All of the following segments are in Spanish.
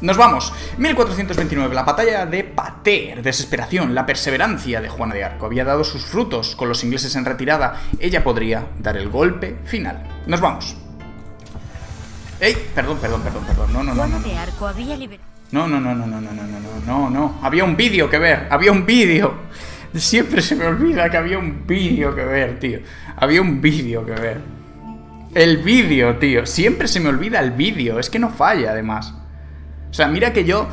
Nos vamos. 1429, la batalla de Pater, desesperación, la perseverancia de Juana de Arco había dado sus frutos. Con los ingleses en retirada, ella podría dar el golpe final. Nos vamos. ¡Ey! Perdón, perdón, perdón, perdón. No, no, no. Juana no. de Arco había liberado. No, no, no, no, no, no, no, no, no, no, no. Había un vídeo que ver, había un vídeo. Siempre se me olvida que había un vídeo que ver, tío. Había un vídeo que ver. El vídeo, tío. Siempre se me olvida el vídeo. Es que no falla, además. O sea, mira que yo.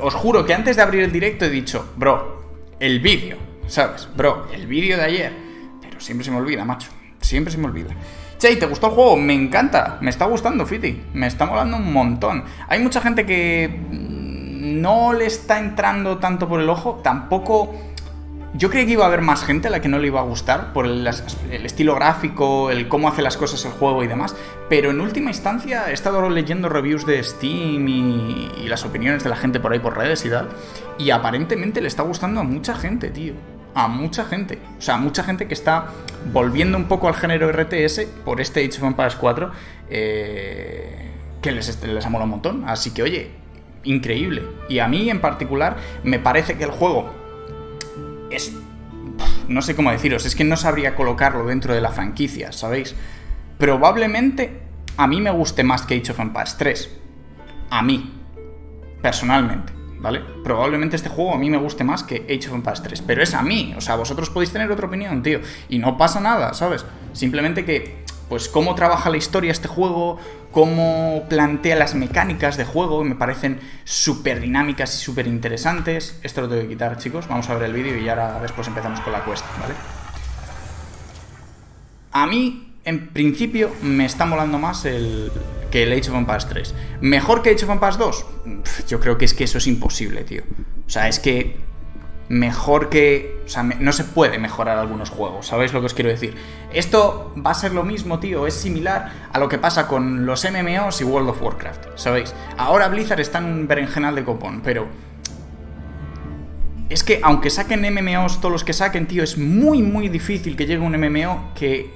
Os juro que antes de abrir el directo he dicho, bro, el vídeo. ¿Sabes? Bro, el vídeo de ayer. Pero siempre se me olvida, macho. Siempre se me olvida. Che, ¿te gustó el juego? Me encanta. Me está gustando, Fiti. Me está molando un montón. Hay mucha gente que no le está entrando tanto por el ojo. Tampoco. Yo creí que iba a haber más gente a la que no le iba a gustar por el, estilo gráfico, el cómo hace las cosas el juego y demás. Pero en última instancia he estado leyendo reviews de Steam y, y las opiniones de la gente por ahí por redes y tal. Y aparentemente le está gustando a mucha gente, tío a mucha gente. O sea, mucha gente que está volviendo un poco al género RTS por este Age of Empires 4, eh, que les, les ha un montón. Así que, oye, increíble. Y a mí en particular me parece que el juego es... No sé cómo deciros, es que no sabría colocarlo dentro de la franquicia, ¿sabéis? Probablemente a mí me guste más que Age of Empires 3. A mí, personalmente. ¿vale? Probablemente este juego a mí me guste más que Age of Empires 3, pero es a mí, o sea, vosotros podéis tener otra opinión, tío, y no pasa nada, ¿sabes? Simplemente que, pues, cómo trabaja la historia este juego, cómo plantea las mecánicas de juego, me parecen súper dinámicas y súper interesantes. Esto lo tengo que quitar, chicos, vamos a ver el vídeo y ahora después empezamos con la cuesta, ¿vale? A mí, en principio, me está molando más el, que el Age of Empires 3. ¿Mejor que Age of Empires 2? Yo creo que es que eso es imposible, tío. O sea, es que mejor que... O sea, no se puede mejorar algunos juegos, ¿sabéis lo que os quiero decir? Esto va a ser lo mismo, tío, es similar a lo que pasa con los MMOs y World of Warcraft, ¿sabéis? Ahora Blizzard está en un berenjenal de copón, pero... Es que aunque saquen MMOs todos los que saquen, tío, es muy, muy difícil que llegue un MMO que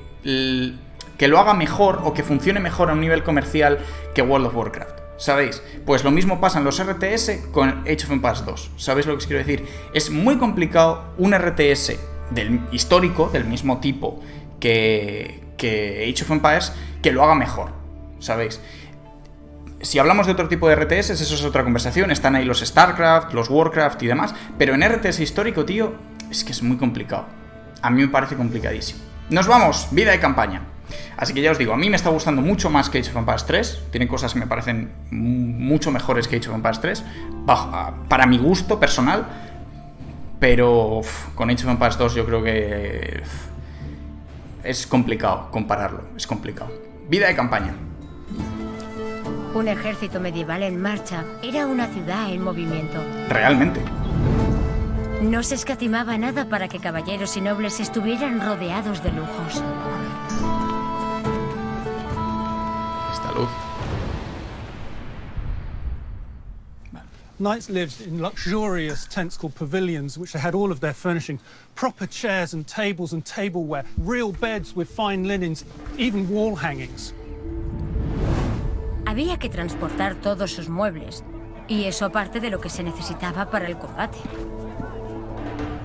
que lo haga mejor o que funcione mejor a un nivel comercial que World of Warcraft. ¿Sabéis? Pues lo mismo pasa en los RTS con Age of Empires 2. ¿Sabéis lo que os quiero decir? Es muy complicado un RTS del histórico, del mismo tipo que, que Age of Empires, que lo haga mejor. ¿Sabéis? Si hablamos de otro tipo de RTS, eso es otra conversación. Están ahí los StarCraft, los Warcraft y demás. Pero en RTS histórico, tío, es que es muy complicado. A mí me parece complicadísimo. Nos vamos, vida de campaña. Así que ya os digo, a mí me está gustando mucho más que Age of Empires 3. Tiene cosas que me parecen mucho mejores que Age of Empires 3. Para mi gusto personal. Pero uf, con Age of Empires 2 yo creo que uf, es complicado compararlo. Es complicado. Vida de campaña. Un ejército medieval en marcha era una ciudad en movimiento. Realmente. No se escatimaba nada para que caballeros y nobles estuvieran rodeados de lujos. Luz. Knights lived in luxurious tents called pavilions, which had all of their furnishing proper chairs and tables and tableware, real beds with fine linens, even wall hangings. Había que transportar todos sus muebles, y eso aparte de lo que se necesitaba para el combate.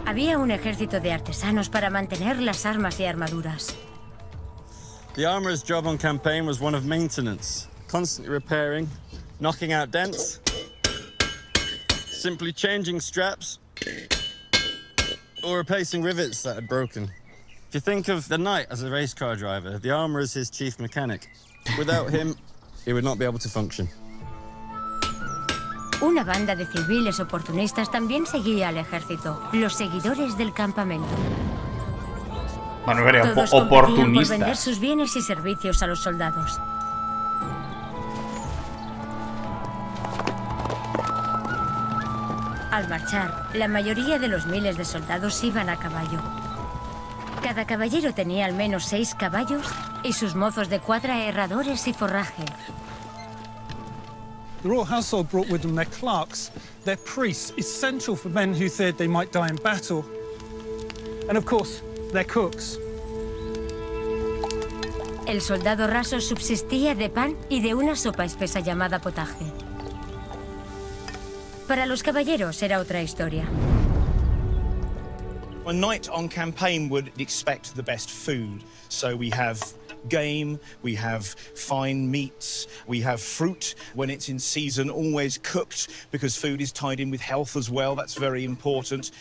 Había un ejército de artesanos para mantener las armas y armaduras. The armorer's job on campaign was one of maintenance, constantly repairing, knocking out dents, simply changing straps, or replacing rivets that had broken. If you think of the knight as a race car driver, the armorer is his chief mechanic. Without him, he would not be able to function. Una banda de civiles oportunistas también seguía al ejército, los seguidores del campamento. Bueno, era Todos op competían por vender oportunista. sus bienes y servicios a los soldados. Al marchar, la mayoría de los miles de soldados iban a caballo. Cada caballero tenía al menos seis caballos y sus mozos de cuadra herradores y forraje. The royal household brought with them their clerks, their priests, essential for men who feared they might die in battle. And of course, their cooks. El soldado raso subsistía de pan y de una sopa espesa llamada potaje. Para los caballeros era otra historia. A knight on campaign would expect the best food. So we have game, we have fine meats, we have fruit when it's in season, always cooked because food is tied in with health as well. That's very important.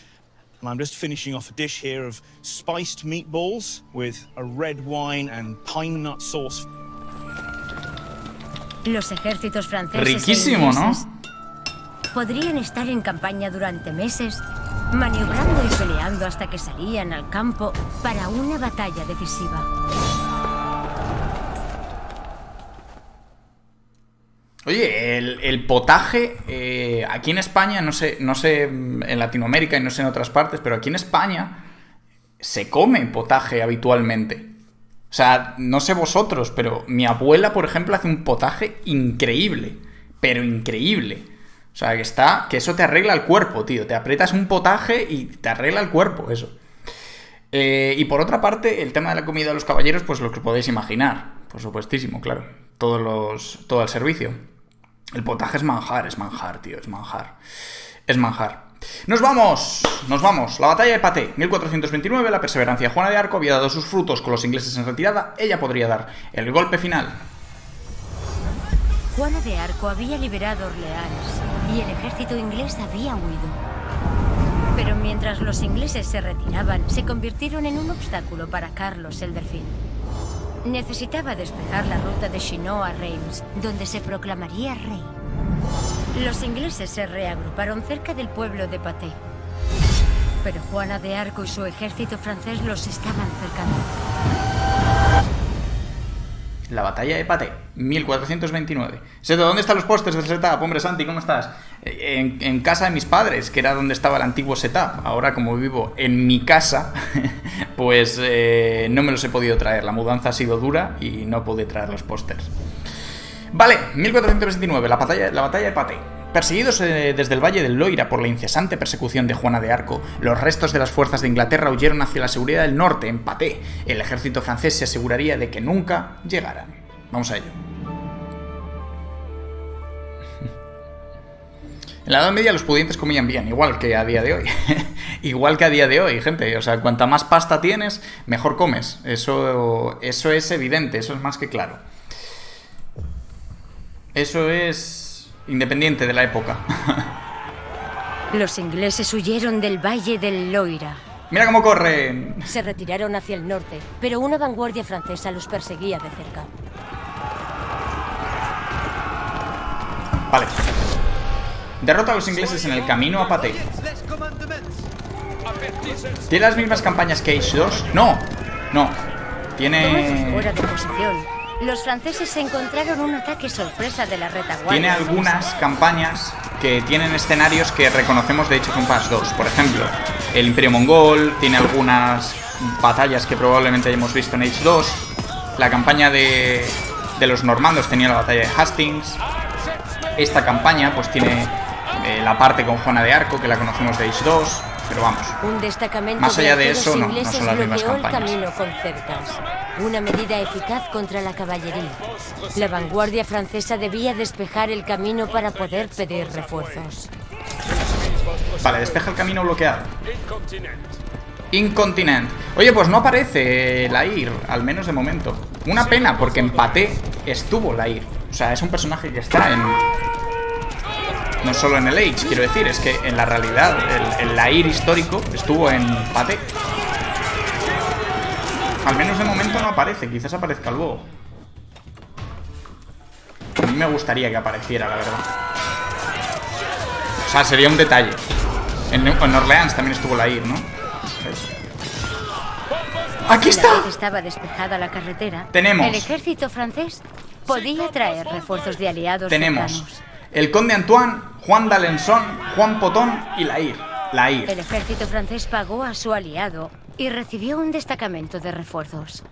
And I'm just finishing off a dish here of spiced meatballs with a red wine and pine nut sauce. Los ejércitos franceses e Riquísimo, ¿no? ingleses podrían estar en campaña durante meses, maniobrando y peleando hasta que salían al campo para una batalla decisiva. Oye, el, potaje, eh, aquí en España, no sé, no sé mm, en Latinoamérica y no sé en otras partes, pero aquí en España se come potaje habitualmente. O sea, no sé vosotros, pero mi abuela, por ejemplo, hace un potaje increíble. Pero increíble. O sea, que está. que eso te arregla el cuerpo, tío. Te aprietas un potaje y te arregla el cuerpo, eso. Eh, y por otra parte, el tema de la comida de los caballeros, pues lo que podéis imaginar. Por supuestísimo, claro. Todos los. todo el servicio. El potaje es manjar, es manjar, tío, es manjar. Es manjar. ¡Nos vamos! ¡Nos vamos! La batalla de Paté, 1429, la perseverancia de Juana de Arco había dado sus frutos con los ingleses en retirada, ella podría dar el golpe final. Juana de Arco había liberado Orleans y el ejército inglés había huido. Pero mientras los ingleses se retiraban, se convirtieron en un obstáculo para Carlos el Delfín. Necesitaba despejar la ruta de Chinon a Reims, donde se proclamaría rey. Los ingleses se reagruparon cerca del pueblo de Paté. Pero Juana de Arco y su ejército francés los estaban cercando. La batalla de Paté, 1429. Seto, ¿dónde están los pósters del setup? Hombre, Santi, ¿cómo estás? Eh, En, casa de mis padres, que era donde estaba el antiguo setup. Ahora, como vivo en mi casa, pues eh, no me los he podido traer. La mudanza ha sido dura y no pude traer los pósters. Vale, 1429, la batalla, la batalla de Paté. Perseguidos eh, desde el Valle del Loira por la incesante persecución de Juana de Arco, los restos de las fuerzas de Inglaterra huyeron hacia la seguridad del norte, en Paté. El ejército francés se aseguraría de que nunca llegaran. Vamos a ello. En la Edad Media los pudientes comían bien, igual que a día de hoy. igual que a día de hoy, gente. O sea, cuanta más pasta tienes, mejor comes. Eso, eso es evidente, eso es más que claro. Eso es independiente de la época. Los ingleses huyeron del Valle del Loira. Mira cómo corren. Se retiraron hacia el norte, pero una vanguardia francesa los perseguía de cerca. Vale. Derrota a los ingleses en el camino a Paté. ¿Tiene las mismas campañas que Age 2? No, no. Tiene. fuera de posición. Los franceses se encontraron un ataque sorpresa de la retaguardia. Tiene algunas campañas que tienen escenarios que reconocemos de Age of Empires 2. Por ejemplo, el Imperio Mongol, tiene algunas batallas que probablemente hayamos visto en Age 2. La campaña de, de los normandos tenía la batalla de Hastings. Esta campaña pues tiene eh, la parte con Juana de Arco, que la conocemos de Age 2. Pero vamos, Un destacamento Más allá de eso, no, no ingleses son las mismas bloqueó el camino con cercas. Una medida eficaz contra la caballería. La vanguardia francesa debía despejar el camino para poder pedir refuerzos. Vale, despeja el camino bloqueado. Incontinent. Oye, pues no aparece la IR, al menos de momento. Una pena, porque en Paté estuvo la IR. O sea, es un personaje que está en. No solo en el Age, quiero decir, es que en la realidad, el, el Lair histórico estuvo en Paté. Al menos de momento no aparece, quizás aparezca luego. A mí me gustaría que apareciera, la verdad. O sea, sería un detalle. En, en Orleans también estuvo la IR, ¿no? ¡Aquí Una está! vez estaba despejada la carretera, Tenemos. el ejército francés podía traer refuerzos de aliados Tenemos cercanos. El conde Antoine, Juan d'Alençon, Juan Potón y la IR. La El ejército francés pagó a su aliado y recibió un destacamento de refuerzos.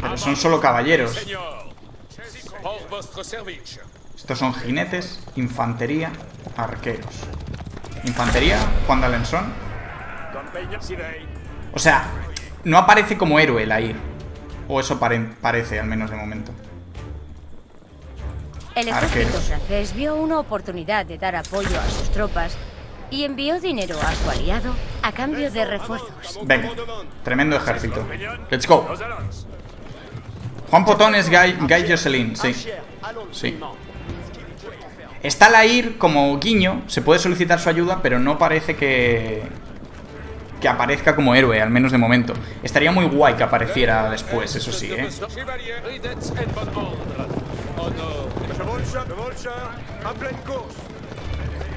Pero son solo caballeros. Estos son jinetes, infantería, arqueros. Infantería, Juan d'Alençon. O sea, no aparece como héroe la IR. O eso pare- parece, al menos de momento. El ejército francés vio una oportunidad de dar apoyo a sus tropas y envió dinero a su aliado a cambio de refuerzos. Venga, tremendo ejército. Let's go. Juan Potón es Guy, Guy Jocelyn, sí. Sí. Está Lair como guiño, se puede solicitar su ayuda, pero no parece que que aparezca como héroe, al menos de momento. Estaría muy guay que apareciera después, eso sí, ¿eh?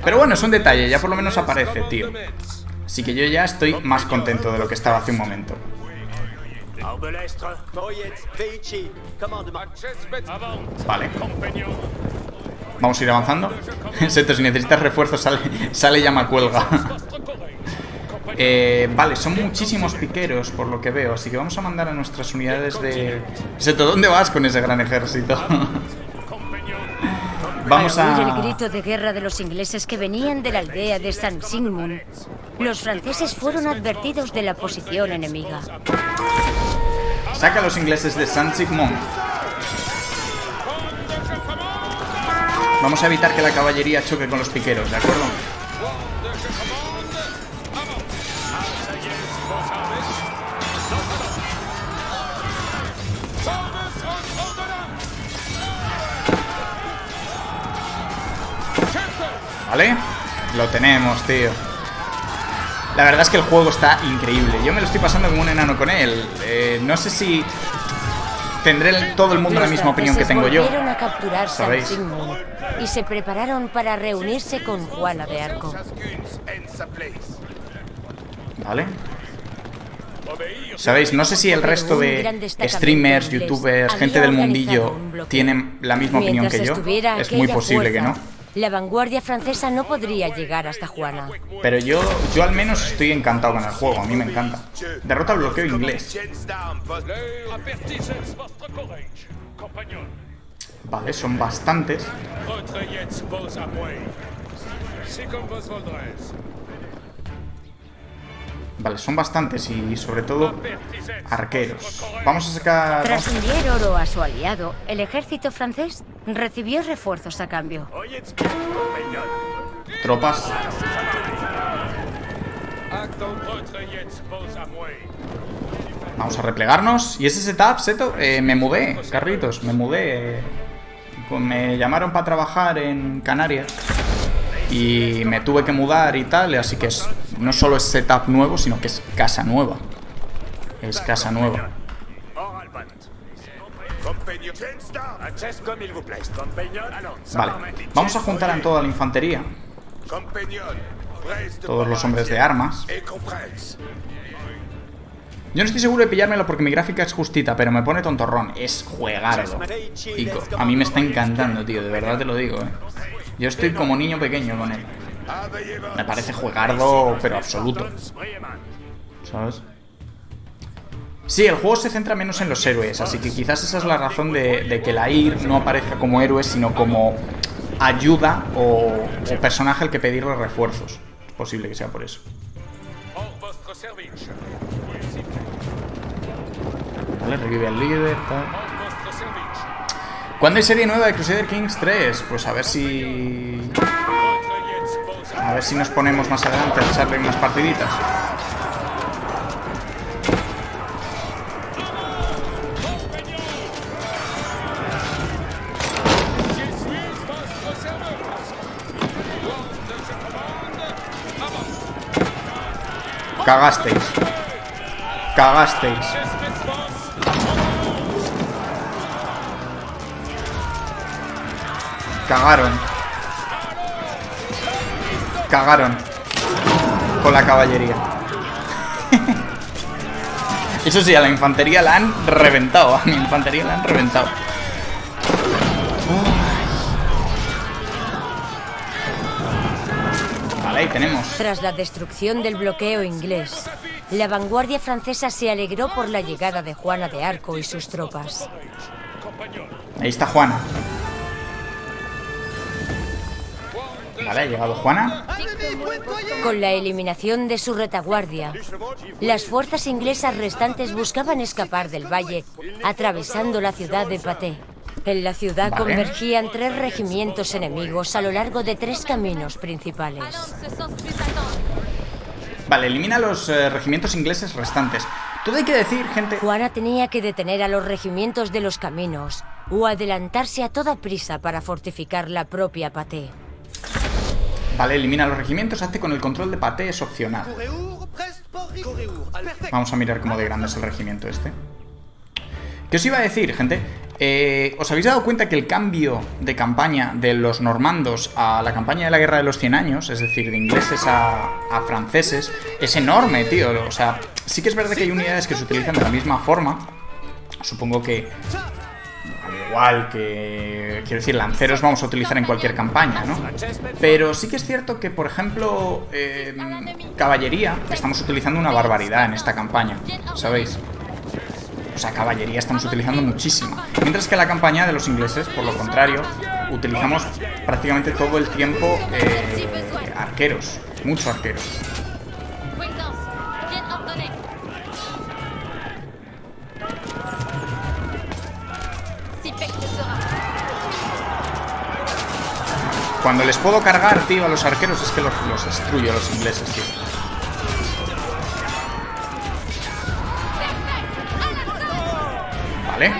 Pero bueno, es un detalle, ya por lo menos aparece, tío. Así que yo ya estoy más contento de lo que estaba hace un momento. Vale. Vamos a ir avanzando. Seto, si necesitas refuerzos, sale, sale y llama cuelga. Eh, vale, son muchísimos piqueros por lo que veo, así que vamos a mandar a nuestras unidades de... Seto, ¿dónde vas con ese gran ejército? vamos oír el a... grito de guerra de los ingleses que venían de la aldea de San Sigmund, los franceses fueron advertidos de la posición enemiga. Saca a los ingleses de San Sigmund. Vamos a evitar que la caballería choque con los piqueros, ¿de acuerdo? ¿Vale? Lo tenemos, tío. La verdad es que el juego está increíble. Yo me lo estoy pasando como un enano con él. Eh, no sé si tendré todo el mundo la misma opinión que tengo yo. volvieron a capturar San ¿Sabéis? Sigmund y se prepararon para reunirse con Juana de Arco. ¿Vale? ¿Sabéis? No sé si el resto de streamers, youtubers, gente del mundillo tienen la misma opinión que yo. Es muy posible que no. La vanguardia francesa no podría llegar hasta Juana. Pero yo, yo al menos estoy encantado con el juego, a mí me encanta. Derrota al bloqueo inglés. Vale, son bastantes. Vale, son bastantes y sobre todo arqueros. Vamos a sacar... Tras enviar oro a su aliado, el ejército francés recibió refuerzos a cambio. tropas. Vamos a replegarnos. ¿Y ese setup, Seto? Eh, me mudé, Carlitos, me mudé. Me llamaron para trabajar en Canarias. Y me tuve que mudar y tal, así que es, no solo es setup nuevo, sino que es casa nueva. Es casa nueva. Vale, vamos a juntar a toda la infantería, todos los hombres de armas. Yo no estoy seguro de pillármelo porque mi gráfica es justita, pero me pone tontorrón. Es juegardo. Pico. A mí me está encantando, tío, de verdad te lo digo, eh. Yo estoy como niño pequeño con él. Me parece juegardo, pero absoluto. ¿Sabes? Sí, el juego se centra menos en los héroes, así que quizás esa es la razón de, que la IR no aparezca como héroe, sino como ayuda o, personaje al que pedirle refuerzos. Es posible que sea por eso. Vale, revive al líder, tal. ¿Cuándo hay serie nueva de Crusader Kings 3? Pues a ver si... A ver si nos ponemos más adelante a echarle unas partiditas. Je suis Cagaron. Cagaron. Con la caballería. Eso sí, a la infantería la han reventado. A mi infantería la han reventado. Vale, ahí tenemos. Tras la destrucción del bloqueo inglés, la vanguardia francesa se alegró por la llegada de Juana de Arco y sus tropas. Ahí está Juana. Vale, ha llegado Juana. Con la eliminación de su retaguardia, las fuerzas inglesas restantes buscaban escapar del valle, atravesando la ciudad de Paté. En la ciudad Vale. convergían tres regimientos enemigos a lo largo de tres caminos principales. Vale, elimina los eh, regimientos ingleses restantes. Todo hay que decir, gente... Juana tenía que detener a los regimientos de los caminos o adelantarse a toda prisa para fortificar la propia Paté. Vale, elimina los regimientos, hazte con el control de Paté, es opcional. Vamos a mirar cómo de grande es el regimiento este. ¿Qué os iba a decir, gente? Eh, ¿Os habéis dado cuenta que el cambio de campaña de los normandos a la campaña de la Guerra de los 100 años, es decir, de ingleses a, franceses, es enorme, tío? O sea, sí que es verdad que hay unidades que se utilizan de la misma forma. Supongo que que, quiero decir, lanceros vamos a utilizar en cualquier campaña, ¿no? Pero sí que es cierto que, por ejemplo, eh, caballería, estamos utilizando una barbaridad en esta campaña, ¿sabéis? O sea, caballería estamos utilizando muchísimo. Mientras que la campaña de los ingleses, por lo contrario, utilizamos prácticamente todo el tiempo eh, arqueros, mucho arqueros. Cuando les puedo cargar, tío, a los arqueros es que los, los destruyo a los ingleses, tío. Vale.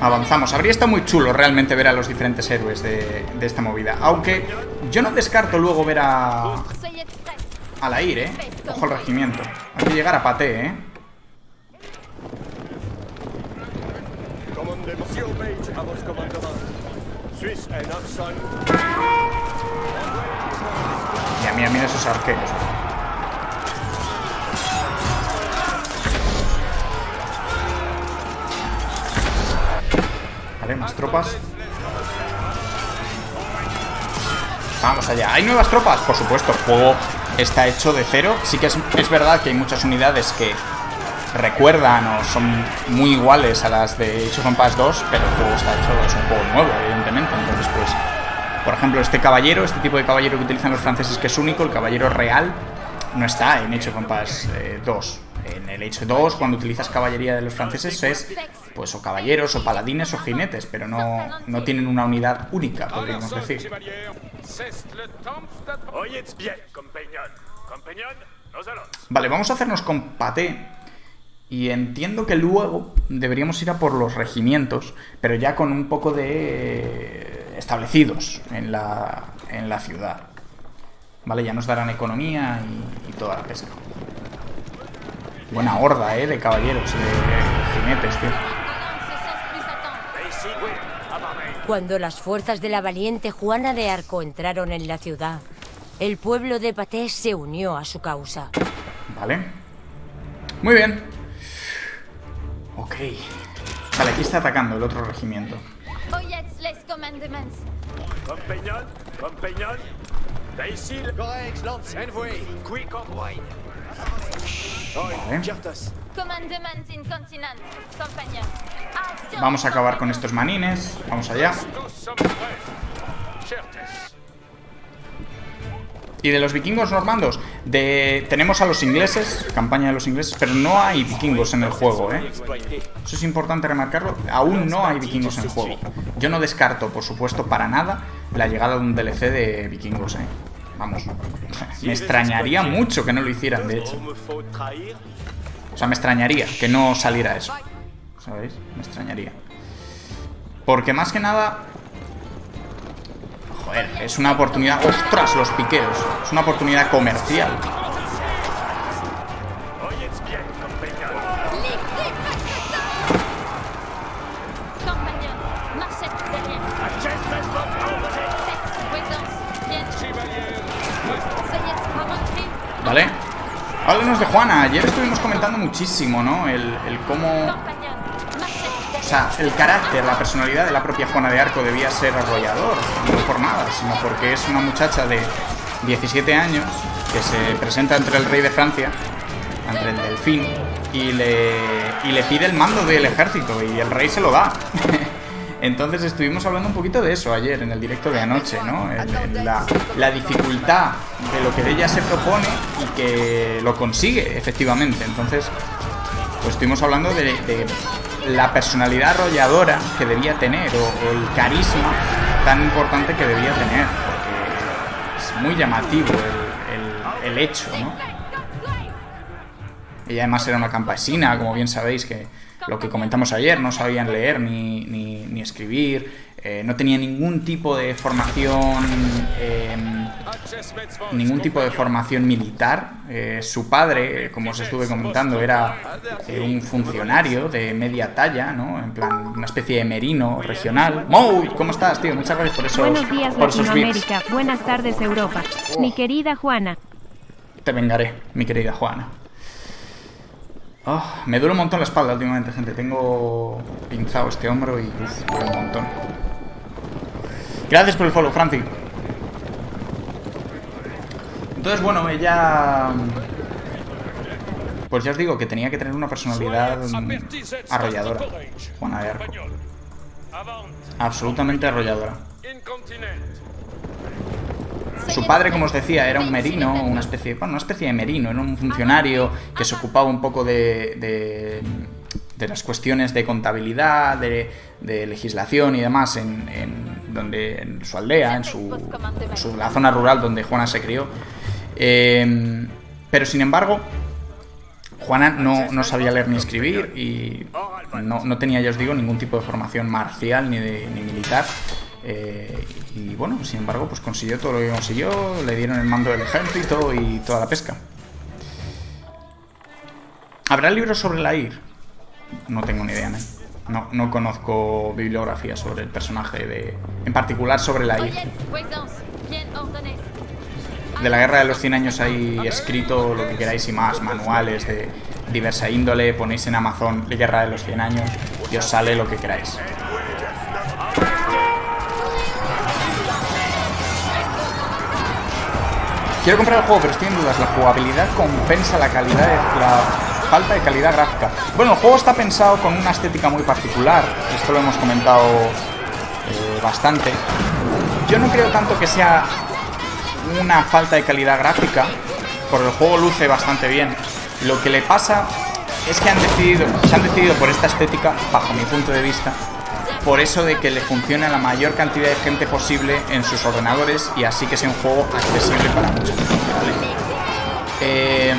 Avanzamos. Habría estado muy chulo realmente ver a los diferentes héroes de, esta movida. Aunque yo no descarto luego ver a... A la IR, ¿eh? Ojo al regimiento. Hay que llegar a Paté, ¿eh? Mira, mira, mira esos arqueros. Vale, más tropas. Vamos allá. ¿Hay nuevas tropas? Por supuesto, el juego está hecho de cero. Sí que es, es verdad que hay muchas unidades que recuerdan o son muy iguales a las de Age of Empires 2, pero el juego está hecho, es un juego nuevo, Entonces, pues, por ejemplo, este caballero, este tipo de caballero que utilizan los franceses, que es único, el caballero real, no está en of Empires eh, 2. En el Age 2, cuando utilizas caballería de los franceses, es pues o caballeros, o paladines, o jinetes, pero no, no tienen una unidad única, podríamos decir. Vale, vamos a hacernos con paté. Y entiendo que luego deberíamos ir a por los regimientos, pero ya con un poco de establecidos en la, en la ciudad. Vale, ya nos darán economía y, y toda la pesca. Buena horda, eh, de caballeros y de jinetes, tío. Cuando las fuerzas de la valiente Juana de Arco entraron en la ciudad, el pueblo de Paté se unió a su causa. Vale. Muy bien. Ok. Vale, aquí está atacando el otro regimiento. Compagnon, compagnon. Envoy. Vale. Vamos a acabar con estos manines. Vamos allá. Y de los vikingos normandos, de tenemos a los ingleses, campaña de los ingleses, pero no hay vikingos en el juego, ¿eh? Eso es importante remarcarlo. Aún no hay vikingos en el juego. Yo no descarto, por supuesto, para nada la llegada de un DLC de vikingos, ¿eh? Vamos. Me extrañaría mucho que no lo hicieran, de hecho. O sea, me extrañaría que no saliera eso. ¿Sabéis? Me extrañaría. Porque más que nada... Joder, es una oportunidad... ¡Ostras, los piqueros! Es una oportunidad comercial. ¿Vale? Háblanos de Juana. Ayer estuvimos comentando muchísimo, ¿no? El, el cómo... O sea, el carácter, la personalidad de la propia Juana de Arco debía ser arrollador, no por nada, sino porque es una muchacha de 17 años que se presenta entre el rey de Francia, entre el delfín, y le, y le pide el mando del ejército, y el rey se lo da. Entonces estuvimos hablando un poquito de eso ayer, en el directo de anoche, ¿no? El- el- la, la dificultad de lo que ella se propone y que lo consigue, efectivamente. Entonces, pues estuvimos hablando de la personalidad arrolladora que debía tener o, el carisma tan importante que debía tener. Porque es muy llamativo el, el- el hecho, ¿no? Ella además era una campesina, como bien sabéis, que lo que comentamos ayer, no sabían leer ni, ni- ni escribir, eh, no tenía ningún tipo de formación, em, ningún tipo de formación militar. Eh, su padre, como os estuve comentando, era eh, un funcionario de media talla, ¿no? En plan, una especie de merino regional. Moe, ¿cómo estás, tío? Muchas gracias por esos, Buenos días por esos. Latinoamérica, buenas tardes Europa. Mi querida Juana, Te vengaré, mi querida Juana. Ah, me duele un montón la espalda últimamente, gente. Tengo pinzado este hombro y uf, duele un montón. Gracias por el follow, Franci. Entonces, bueno, ella... Pues ya os digo que tenía que tener una personalidad mm, arrolladora. Juana de Arco. Absolutamente arrolladora. Su padre, como os decía, era un merino, una especie, bueno, una especie de merino, era un funcionario que se ocupaba un poco de, de, las cuestiones de contabilidad, de, de legislación y demás en, en donde, su aldea, en su, su- la zona rural donde Juana se crió. Eh, pero sin embargo, Juana no, no sabía leer ni escribir y no, no tenía, ya os digo, ningún tipo de formación marcial ni, de, ni militar. Eh, y bueno, sin embargo, pues consiguió todo lo que consiguió, le dieron el mando del ejército y toda la pesca. ¿Habrá libros sobre la IR? No tengo ni idea, ¿eh? No, no conozco bibliografía sobre el personaje de. En particular sobre la IR. De la guerra de los 100 años hay escrito lo que queráis y más, manuales de diversa índole, ponéis en Amazon la guerra de los 100 años y os sale lo que queráis. Quiero comprar el juego, pero estoy en dudas. ¿La jugabilidad compensa la calidad la falta de calidad gráfica? Bueno, el juego está pensado con una estética muy particular. Esto lo hemos comentado eh, bastante. Yo no creo tanto que sea una falta de calidad gráfica, porque el juego luce bastante bien. Lo que le pasa es que han decidido, se han decidido por esta estética, bajo mi punto de vista, por eso de que le funcione a la mayor cantidad de gente posible en sus ordenadores y así que sea un juego accesible para mucha gente. Eh,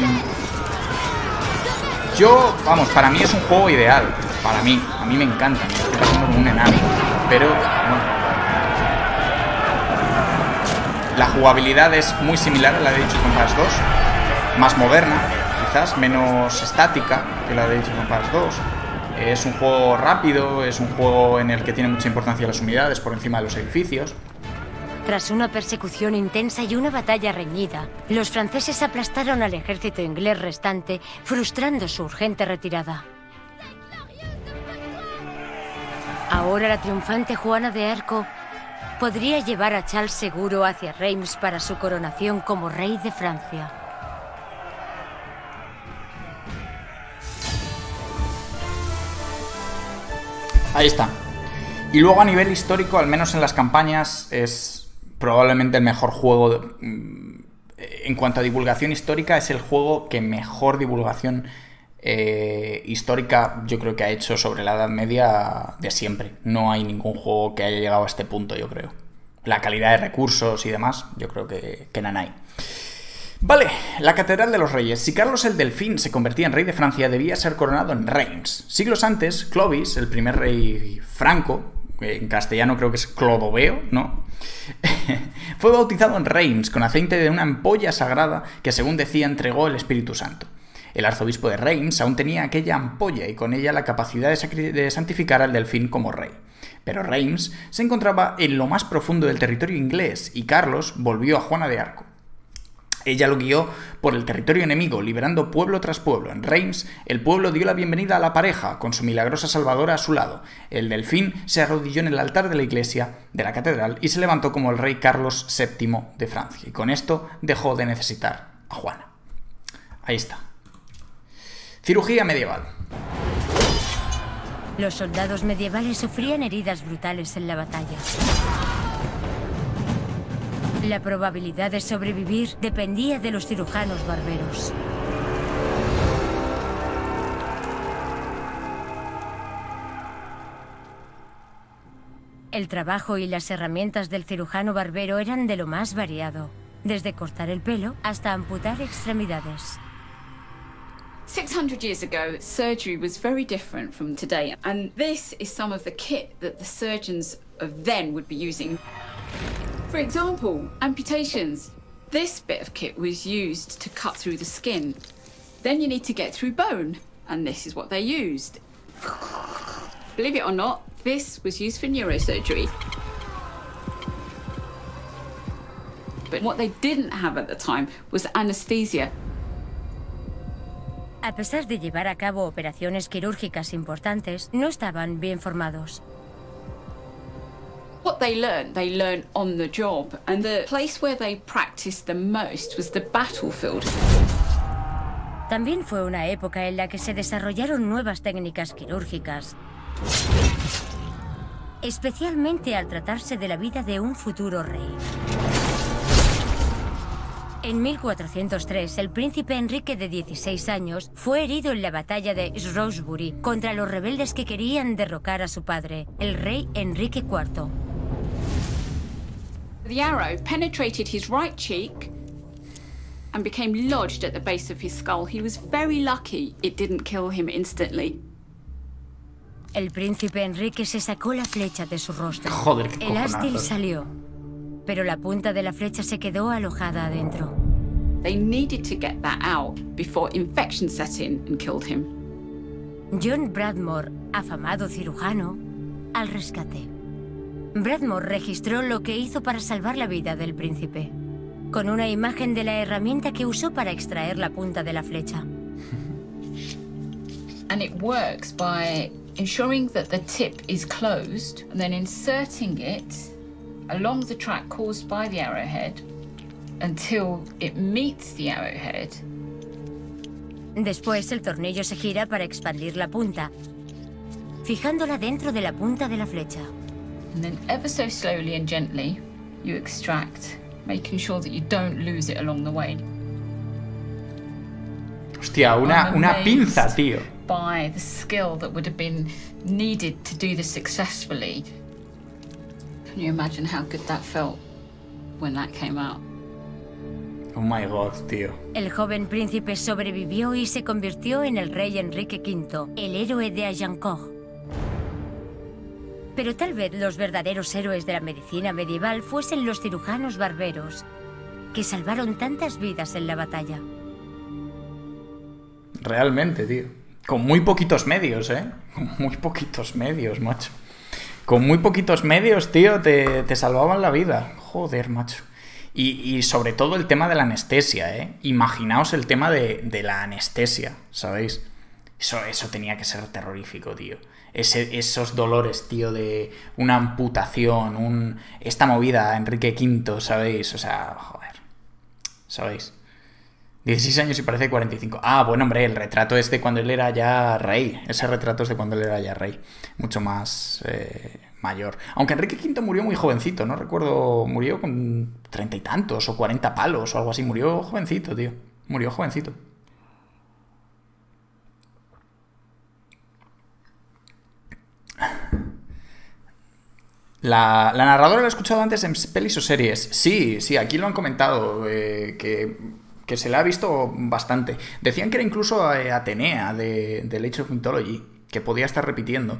yo, vamos, para mí es un juego ideal. Para mí, a mí me encanta, me estoy pasando como un enano. Pero, la jugabilidad es muy similar a la de of Empires 2, más moderna, quizás, menos estática que la de of Empires 2. Es un juego rápido, es un juego en el que tiene mucha importancia las unidades por encima de los edificios. Tras una persecución intensa y una batalla reñida, los franceses aplastaron al ejército inglés restante, frustrando su urgente retirada. Ahora la triunfante Juana de Arco podría llevar a Charles seguro hacia Reims para su coronación como rey de Francia. Ahí está. Y luego a nivel histórico, al menos en las campañas, es probablemente el mejor juego. mm, en cuanto a divulgación histórica, es el juego que mejor divulgación eh, histórica yo creo que ha hecho sobre la Edad Media de siempre. No hay ningún juego que haya llegado a este punto, yo creo. La calidad de recursos y demás, yo creo que, que nanay. Vale, la Catedral de los Reyes. Si Carlos el Delfín se convertía en rey de Francia, debía ser coronado en Reims. Siglos antes, Clovis, el primer rey franco, que en castellano creo que es Clodoveo, ¿no? Fue bautizado en Reims con aceite de una ampolla sagrada que, según decía, entregó el Espíritu Santo. El arzobispo de Reims aún tenía aquella ampolla y con ella la capacidad de, santificar al delfín como rey. Pero Reims se encontraba en lo más profundo del territorio inglés y Carlos volvió a Juana de Arco. Ella lo guió por el territorio enemigo, liberando pueblo tras pueblo. En Reims, el pueblo dio la bienvenida a la pareja, con su milagrosa salvadora a su lado. El delfín se arrodilló en el altar de la iglesia de la catedral y se levantó como el rey Carlos VII de Francia. Y con esto dejó de necesitar a Juana. Ahí está. Cirugía medieval. Los soldados medievales sufrían heridas brutales en la batalla. La probabilidad de sobrevivir dependía de los cirujanos barberos. El trabajo y las herramientas del cirujano barbero eran de lo más variado, desde cortar el pelo hasta amputar extremidades. 600 years ago, surgery was very different from today, and this is some of the kit that the surgeons of then would be using. For example, amputations. This bit of kit was used to cut through the skin. Then you need to get through bone, and this is what they used. Believe it or not, this was used for neurosurgery. But what they didn't have at the time was anesthesia. A pesar de llevar a cabo operaciones quirúrgicas importantes, no estaban bien formados. What they learned, they learned on the job, and the place where they practiced the most was the battlefield. También fue una época en la que se desarrollaron nuevas técnicas quirúrgicas, especialmente al tratarse de la vida de un futuro rey. En 1403, el príncipe Enrique de 16 años fue herido en la batalla de Shrewsbury contra los rebeldes que querían derrocar a su padre, el rey Enrique IV. The arrow penetrated his right cheek and became lodged at the base of his skull. He was very lucky it didn't kill him instantly. El príncipe Enrique se sacó la flecha de su rostro. Joder, qué El ástil salió, pero la punta de la flecha se quedó alojada adentro. They needed to get that out before infection set in and killed him. John Bradmore, afamado cirujano, al rescate. Bradmore registró lo que hizo para salvar la vida del príncipe, con una imagen de la herramienta que usó para extraer la punta de la flecha. And it works by ensuring that the tip is closed and then inserting it along the track caused by the arrowhead until it meets the arrowhead. Después el tornillo se gira para expandir la punta, fijándola dentro de la punta de la flecha. And then ever so slowly and gently, you extract, making sure that you don't lose it along the way. Hostia, una, una pinza, tío. By the skill that would have been needed to do this successfully. Can you imagine how good that felt when that came out? Oh my god, tío. El joven príncipe sobrevivió y se convirtió en el rey Enrique V, el héroe de Agincourt. Pero tal vez los verdaderos héroes de la medicina medieval fuesen los cirujanos barberos, que salvaron tantas vidas en la batalla. Realmente, tío. Con muy poquitos medios, ¿eh? Con muy poquitos medios, macho. Con muy poquitos medios, tío, te, te salvaban la vida. Joder, macho. Y, y sobre todo el tema de la anestesia, ¿eh? Imaginaos el tema de, de la anestesia, ¿sabéis? Eso, eso tenía que ser terrorífico, tío. Ese- esos dolores, tío, de una amputación, un, esta movida, Enrique V, ¿sabéis? O sea, joder. ¿Sabéis? 16 años y parece 45. Ah, bueno, hombre, el retrato es de cuando él era ya rey. Ese retrato es de cuando él era ya rey. Mucho más eh, mayor. Aunque Enrique V murió muy jovencito, no recuerdo. Murió con treinta y tantos o 40 palos o algo así. Murió jovencito, tío. Murió jovencito. La, la narradora la he escuchado antes en pelis o series. Sí, sí, aquí lo han comentado, eh, que, que se la ha visto bastante. Decían que era incluso eh, Atenea de, de Age of Mythology, que podía estar repitiendo.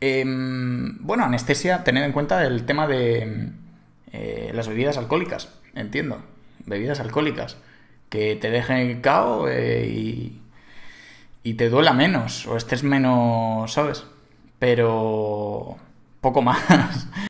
Em, bueno, anestesia, tened en cuenta el tema de eh, las bebidas alcohólicas, entiendo. Bebidas alcohólicas, que te dejen cao eh, y, y te duela menos, o estés menos, ¿sabes? Pero poco más.